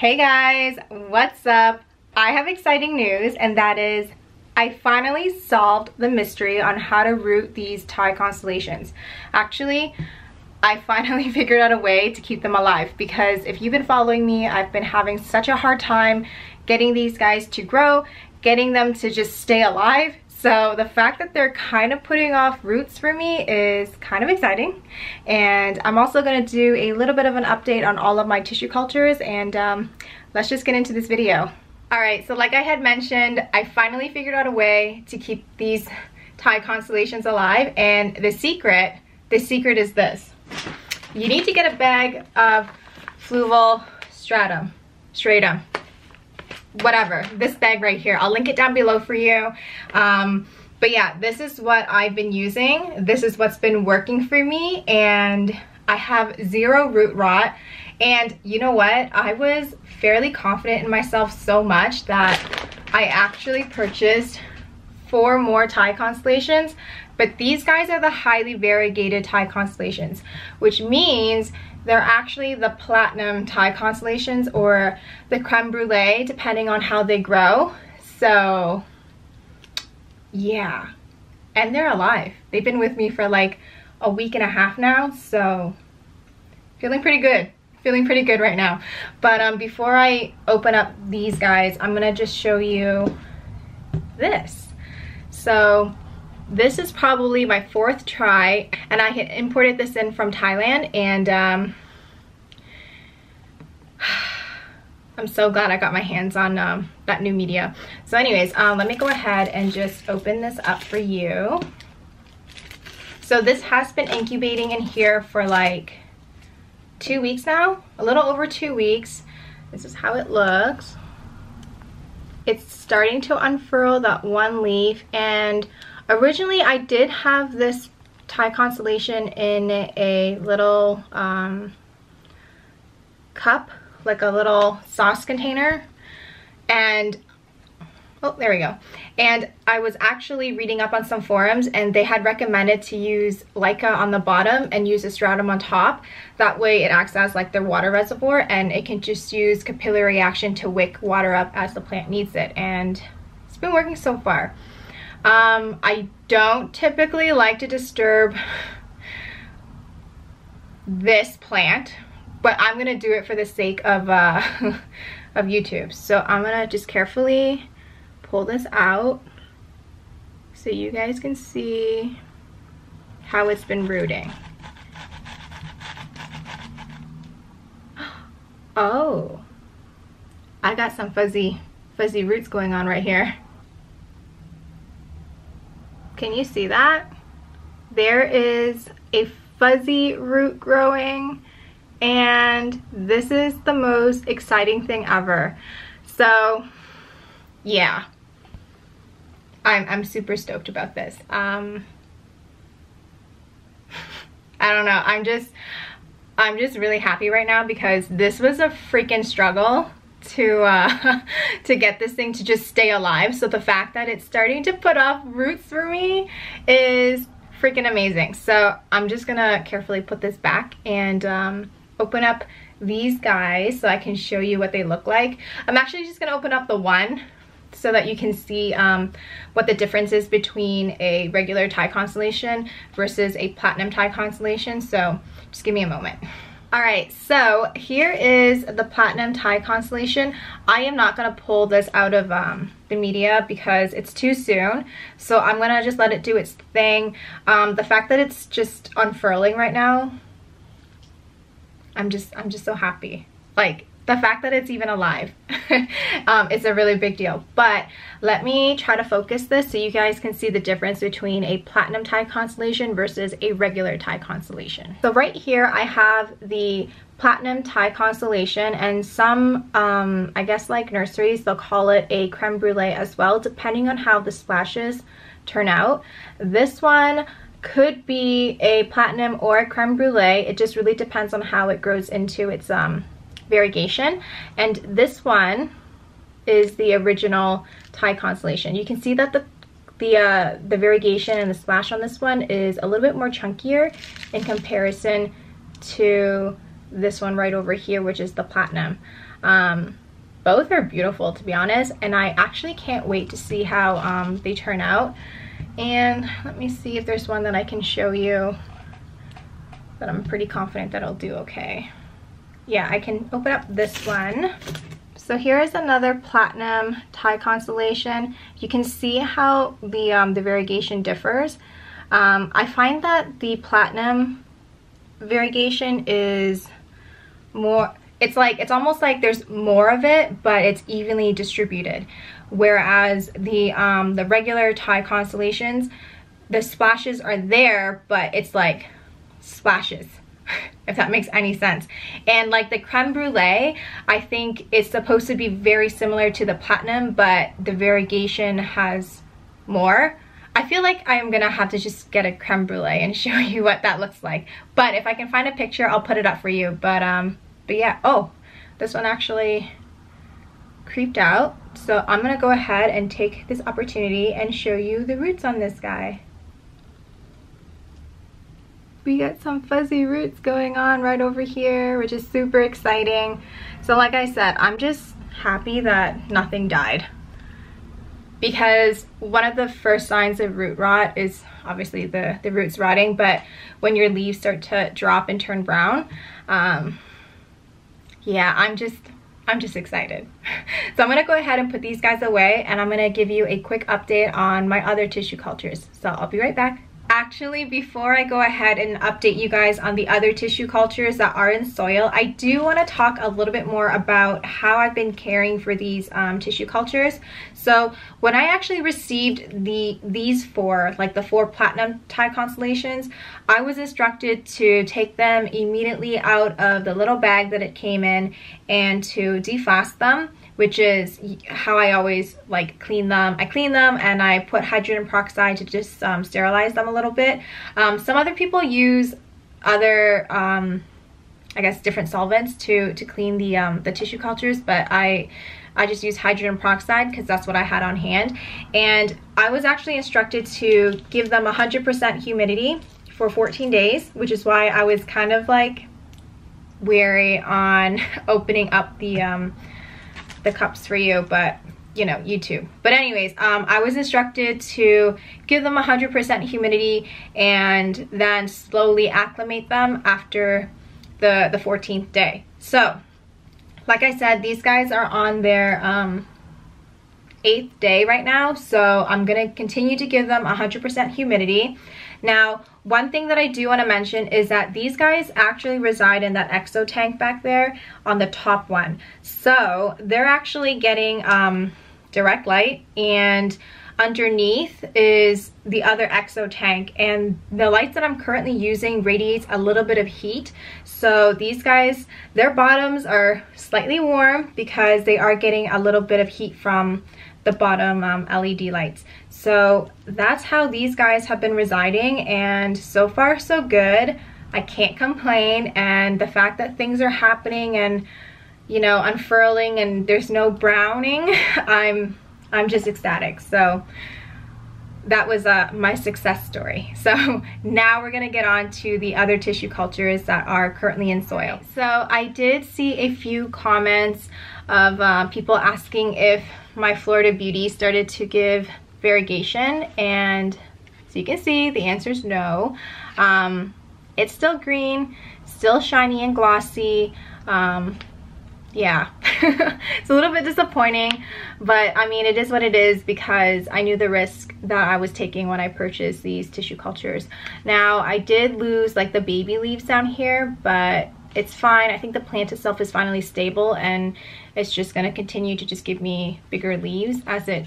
Hey guys, what's up? I have exciting news and that is I finally solved the mystery on how to root these Thai constellations. Actually, I finally figured out a way to keep them alive because if you've been following me, I've been having such a hard time getting these guys to grow, getting them to just stay alive. So the fact that they're kind of putting off roots for me is kind of exciting. And I'm also gonna do a little bit of an update on all of my tissue cultures and um, let's just get into this video. All right, so like I had mentioned, I finally figured out a way to keep these Thai constellations alive and the secret, the secret is this. You need to get a bag of fluval stratum, stratum, whatever, this bag right here. I'll link it down below for you. Um, but yeah, this is what I've been using. This is what's been working for me and I have zero root rot. And you know what? I was fairly confident in myself so much that I actually purchased four more Thai constellations. But these guys are the highly variegated Thai constellations, which means they're actually the platinum Thai constellations or the creme brulee, depending on how they grow. So yeah, and they're alive. They've been with me for like a week and a half now, so feeling pretty good. Feeling pretty good right now. But um, before I open up these guys, I'm gonna just show you this. So this is probably my fourth try and I had imported this in from Thailand and um, I'm so glad I got my hands on um, that new media. So anyways, um, let me go ahead and just open this up for you. So this has been incubating in here for like two weeks now, a little over two weeks. This is how it looks. It's starting to unfurl that one leaf and Originally, I did have this Thai constellation in a little um, cup, like a little sauce container. And, oh, there we go. And I was actually reading up on some forums and they had recommended to use LECA on the bottom and use a stratum on top. That way it acts as like their water reservoir and it can just use capillary action to wick water up as the plant needs it. And it's been working so far. Um, I don't typically like to disturb this plant, but I'm gonna do it for the sake of, uh, of YouTube. So I'm gonna just carefully pull this out so you guys can see how it's been rooting. Oh, I got some fuzzy, fuzzy roots going on right here. Can you see that? There is a fuzzy root growing and this is the most exciting thing ever. So yeah, I'm, I'm super stoked about this. Um, I don't know, I'm just, I'm just really happy right now because this was a freaking struggle to uh, to get this thing to just stay alive. So the fact that it's starting to put off roots for me is freaking amazing. So I'm just gonna carefully put this back and um, open up these guys so I can show you what they look like. I'm actually just gonna open up the one so that you can see um, what the difference is between a regular Thai constellation versus a platinum Thai constellation. So just give me a moment. All right, so here is the Platinum Thai Constellation. I am not gonna pull this out of um, the media because it's too soon. So I'm gonna just let it do its thing. Um, the fact that it's just unfurling right now, I'm just, I'm just so happy. Like, the fact that it's even alive um, it's a really big deal. But let me try to focus this so you guys can see the difference between a platinum Thai constellation versus a regular Thai constellation. So right here I have the platinum Thai constellation and some um, I guess like nurseries they'll call it a creme brulee as well depending on how the splashes turn out. This one could be a platinum or a creme brulee. It just really depends on how it grows into its um variegation. And this one is the original Thai constellation. You can see that the the uh, the variegation and the splash on this one is a little bit more chunkier in comparison to this one right over here, which is the platinum. Um, both are beautiful to be honest and I actually can't wait to see how um, they turn out and let me see if there's one that I can show you that I'm pretty confident that I'll do okay yeah I can open up this one. So here is another platinum Thai constellation. You can see how the um, the variegation differs. Um, I find that the platinum variegation is more it's like it's almost like there's more of it but it's evenly distributed. Whereas the um the regular Thai constellations the splashes are there but it's like splashes if that makes any sense and like the creme brulee i think it's supposed to be very similar to the platinum but the variegation has more I feel like I'm gonna have to just get a creme brulee and show you what that looks like. But if I can find a picture, I'll put it up for you. But um, but yeah, oh, this one actually creeped out. So I'm gonna go ahead and take this opportunity and show you the roots on this guy. We got some fuzzy roots going on right over here, which is super exciting. So like I said, I'm just happy that nothing died because one of the first signs of root rot is obviously the, the roots rotting, but when your leaves start to drop and turn brown, um, yeah, I'm just, I'm just excited. so I'm gonna go ahead and put these guys away and I'm gonna give you a quick update on my other tissue cultures. So I'll be right back. Actually, before I go ahead and update you guys on the other tissue cultures that are in soil, I do want to talk a little bit more about how I've been caring for these um, tissue cultures. So when I actually received the these four, like the four platinum Thai constellations, I was instructed to take them immediately out of the little bag that it came in and to defrost them which is how I always like clean them. I clean them and I put hydrogen peroxide to just um, sterilize them a little bit. Um, some other people use other, um, I guess, different solvents to, to clean the, um, the tissue cultures, but I, I just use hydrogen peroxide because that's what I had on hand. And I was actually instructed to give them 100% humidity for 14 days, which is why I was kind of like wary on opening up the um, the cups for you, but you know, YouTube. But anyways, um, I was instructed to give them 100% humidity and then slowly acclimate them after the, the 14th day. So, like I said, these guys are on their um, eighth day right now. So I'm gonna continue to give them 100% humidity. Now, one thing that I do want to mention is that these guys actually reside in that exo tank back there on the top one. So they're actually getting um, direct light and underneath is the other exo tank and the lights that I'm currently using radiates a little bit of heat so these guys their bottoms are slightly warm because they are getting a little bit of heat from the bottom um, LED lights. So that's how these guys have been residing and so far so good. I can't complain and the fact that things are happening and you know unfurling and there's no browning, I'm I'm just ecstatic. So that was uh, my success story. So now we're gonna get on to the other tissue cultures that are currently in soil. So I did see a few comments of uh, people asking if my Florida Beauty started to give variegation and so you can see the answer is no. Um, it's still green, still shiny and glossy. Um, yeah, it's a little bit disappointing, but I mean, it is what it is because I knew the risk that I was taking when I purchased these tissue cultures. Now, I did lose like the baby leaves down here, but it's fine. I think the plant itself is finally stable and it's just going to continue to just give me bigger leaves as it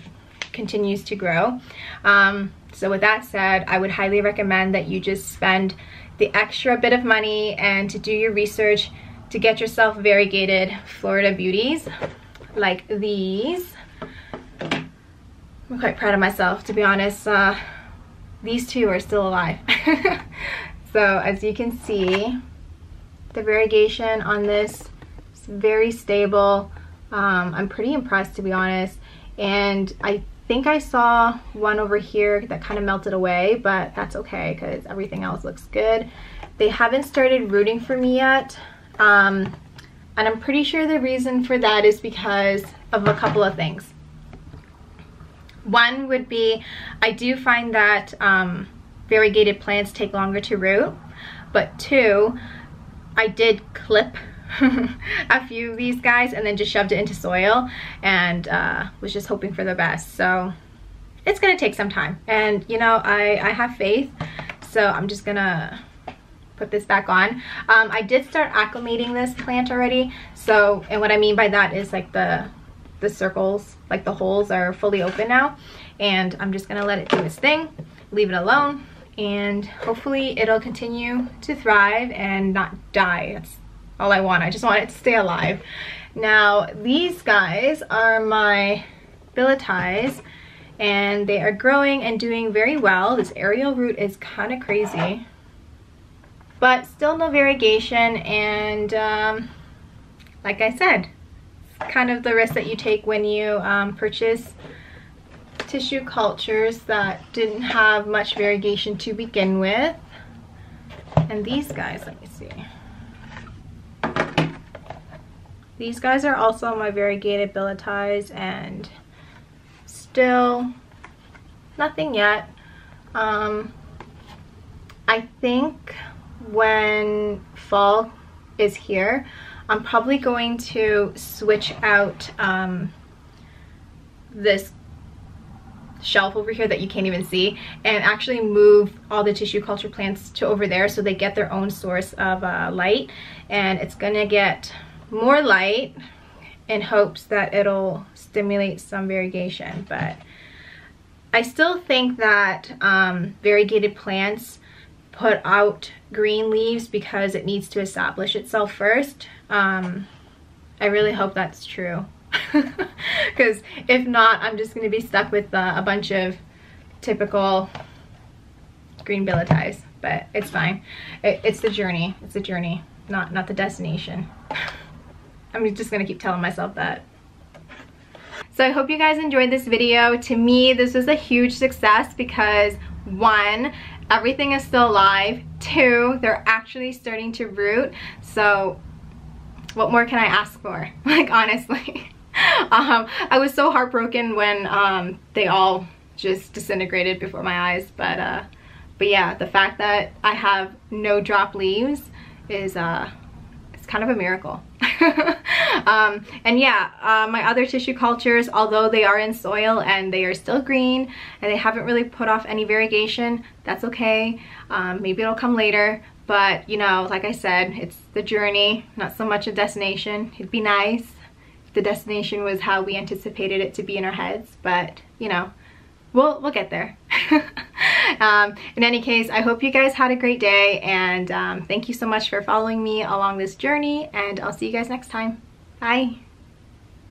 continues to grow. Um, so with that said, I would highly recommend that you just spend the extra bit of money and to do your research to get yourself variegated Florida beauties like these. I'm quite proud of myself, to be honest. Uh, these two are still alive. so as you can see, the variegation on this is very stable. Um, I'm pretty impressed to be honest. And I think I saw one over here that kind of melted away, but that's okay because everything else looks good. They haven't started rooting for me yet. Um, And I'm pretty sure the reason for that is because of a couple of things. One would be, I do find that um, variegated plants take longer to root. But two, I did clip a few of these guys and then just shoved it into soil and uh, was just hoping for the best. So it's gonna take some time. And you know, I, I have faith, so I'm just gonna put this back on. Um, I did start acclimating this plant already. So, and what I mean by that is like the, the circles, like the holes are fully open now. And I'm just gonna let it do its thing, leave it alone, and hopefully it'll continue to thrive and not die. That's all I want. I just want it to stay alive. Now, these guys are my billeties and they are growing and doing very well. This aerial root is kind of crazy, but still no variegation. And um, like I said, kind of the risk that you take when you um, purchase tissue cultures that didn't have much variegation to begin with. And these guys, let me see. These guys are also my variegated billeties and still nothing yet. Um, I think when fall is here, I'm probably going to switch out um, this shelf over here that you can't even see and actually move all the tissue culture plants to over there so they get their own source of uh, light. And it's gonna get more light in hopes that it'll stimulate some variegation. But I still think that um, variegated plants put out green leaves because it needs to establish itself first. Um, I really hope that's true because if not I'm just going to be stuck with uh, a bunch of typical green billeties but it's fine. It, it's the journey. It's the journey, not, not the destination. I'm just gonna keep telling myself that. So I hope you guys enjoyed this video. To me, this was a huge success because one, everything is still alive. Two, they're actually starting to root. So what more can I ask for? Like honestly. um, I was so heartbroken when um, they all just disintegrated before my eyes. But uh, but yeah, the fact that I have no drop leaves is uh, kind of a miracle. um, and yeah, uh, my other tissue cultures, although they are in soil and they are still green and they haven't really put off any variegation, that's okay. Um, maybe it'll come later. But, you know, like I said, it's the journey, not so much a destination. It'd be nice if the destination was how we anticipated it to be in our heads. But, you know, we'll, we'll get there. um, in any case, I hope you guys had a great day and um, thank you so much for following me along this journey and I'll see you guys next time. Bye.